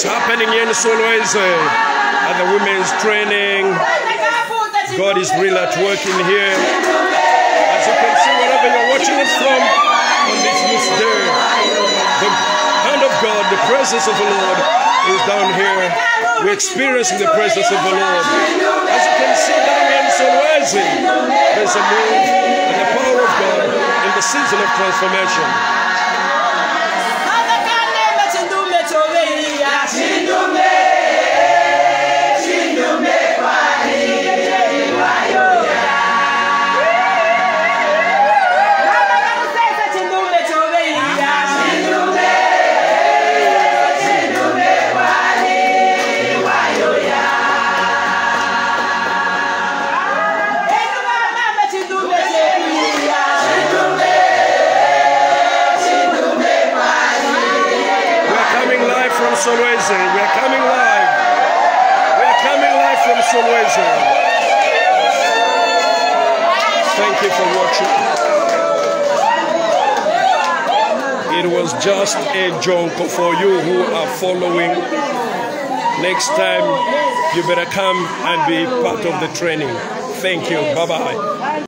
happening here in Solwezi uh, at the women's training. God is really at work in here. As you can see, wherever you're watching it from on this youth day, the hand of God, the presence of the Lord is down here. We're experiencing the presence of the Lord. As you can see down here in Solwezi, there's a move and the power of God in the season of transformation. Live Solwezi. We're coming live. We're coming live from Solwezi. Thank you for watching. It was just a joke for you who are following. Next time, you better come and be part of the training. Thank you. Bye bye.